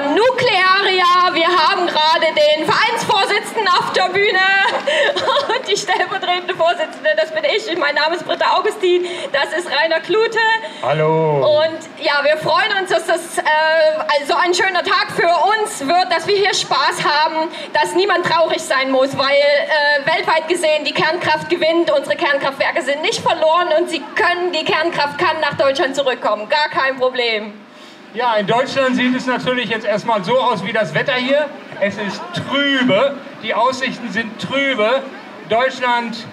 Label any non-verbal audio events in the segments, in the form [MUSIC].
von Nuklearia. Wir haben gerade den Vereinsvorsitzenden auf der Bühne [LAUGHS] und die stellvertretende Vorsitzende, das bin ich. Mein Name ist Britta Augustin, das ist Rainer Klute. Hallo. Und ja, wir freuen uns, dass das äh, so ein schöner Tag für uns wird, dass wir hier Spaß haben, dass niemand traurig sein muss, weil äh, weltweit gesehen die Kernkraft gewinnt, unsere Kernkraftwerke sind nicht verloren und sie können, die Kernkraft kann nach Deutschland zurückkommen. Gar kein Problem. Ja, in Deutschland sieht es natürlich jetzt erstmal so aus wie das Wetter hier. Es ist trübe, die Aussichten sind trübe. Deutschland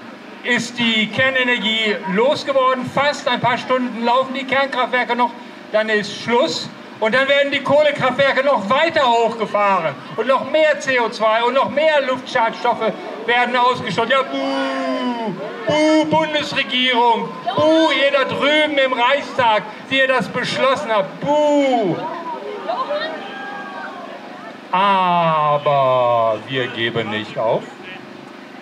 ist die Kernenergie losgeworden, fast ein paar Stunden laufen die Kernkraftwerke noch, dann ist Schluss. Und dann werden die Kohlekraftwerke noch weiter hochgefahren und noch mehr CO2 und noch mehr Luftschadstoffe werden ausgestoßen. Ja, buh, buh, Bundesregierung, buh, ihr da drüben im Reichstag, die ihr das beschlossen habt, buh. Aber wir geben nicht auf.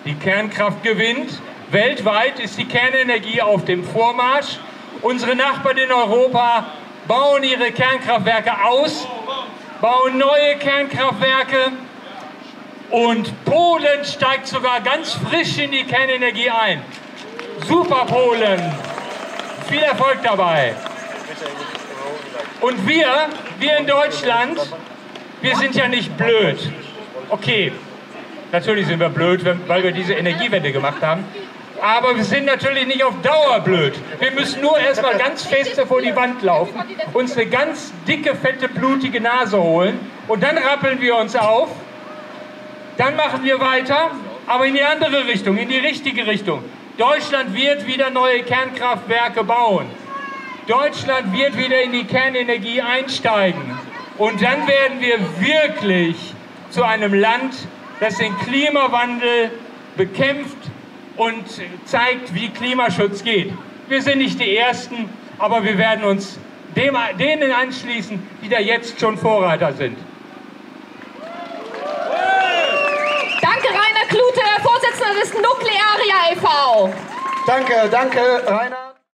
Die Kernkraft gewinnt. Weltweit ist die Kernenergie auf dem Vormarsch. Unsere Nachbarn in Europa bauen ihre Kernkraftwerke aus, bauen neue Kernkraftwerke und Polen steigt sogar ganz frisch in die Kernenergie ein. Super Polen, viel Erfolg dabei. Und wir, wir in Deutschland, wir sind ja nicht blöd. Okay, natürlich sind wir blöd, weil wir diese Energiewende gemacht haben. Aber wir sind natürlich nicht auf Dauer blöd. Wir müssen nur erstmal ganz feste vor die Wand laufen, uns eine ganz dicke, fette, blutige Nase holen und dann rappeln wir uns auf. Dann machen wir weiter, aber in die andere Richtung, in die richtige Richtung. Deutschland wird wieder neue Kernkraftwerke bauen. Deutschland wird wieder in die Kernenergie einsteigen. Und dann werden wir wirklich zu einem Land, das den Klimawandel bekämpft und zeigt, wie Klimaschutz geht. Wir sind nicht die Ersten, aber wir werden uns dem, denen anschließen, die da jetzt schon Vorreiter sind. Danke, Rainer Klute, Vorsitzender des Nuklearia e.V. Danke, danke, Rainer.